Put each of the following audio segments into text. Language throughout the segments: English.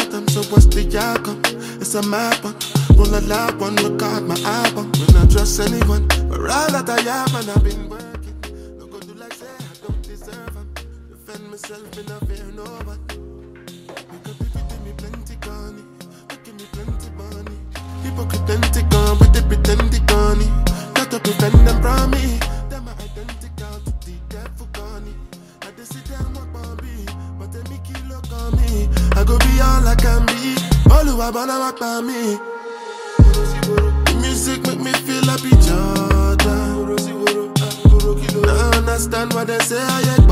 datum. So what's the yakum? It's a map on. Roll a lap one, record my album. When I trust anyone, but all that I have and I've been working. No go do like say I don't deserve them. Defend myself, me not fear no one. Up if you give me plenty money, give me plenty money. Hypocrite plenty gone with the pretending gunny. Got to prevent them from me. All who I wanna walk by me. Music make me feel be Jordan. Now understand what they say, I ain't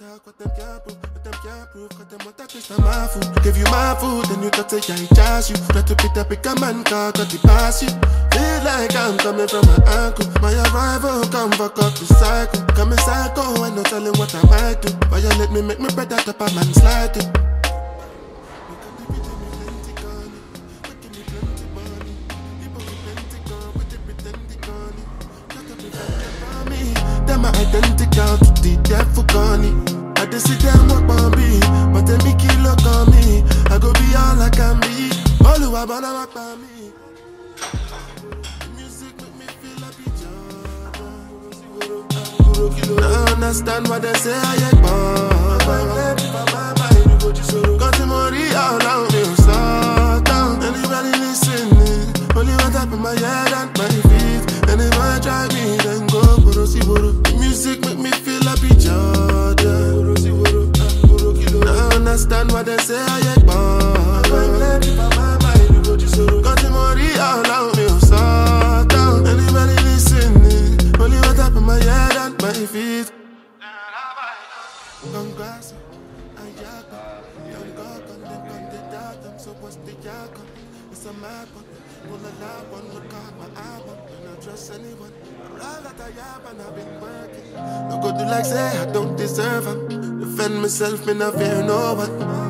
no what them can't prove, what them can't prove, cause them want to my food. Give you my food, then you talk say I charge you. Try to pick up, pick a man car, cut it pass you. Feel like I'm coming from my uncle. My arrival come back up the cycle. Coming psycho, I no telling what I might do. Violate me, make me out up a man's like it. Are identical to the devil gunny. I just sit down walk on me, but they make you look on me. I go be all I can be. All who I wanna walk me. Make me. Now understand what they say, I ain't born. Got the money all Congrats, ayago. Don't go, con them, con the datum. So what's the yakum? It's a map. Pull a lap on, record my album. And I trust anyone. All that I have and I've been working. No go do like say I don't deserve them. Defend myself, me not fear no one.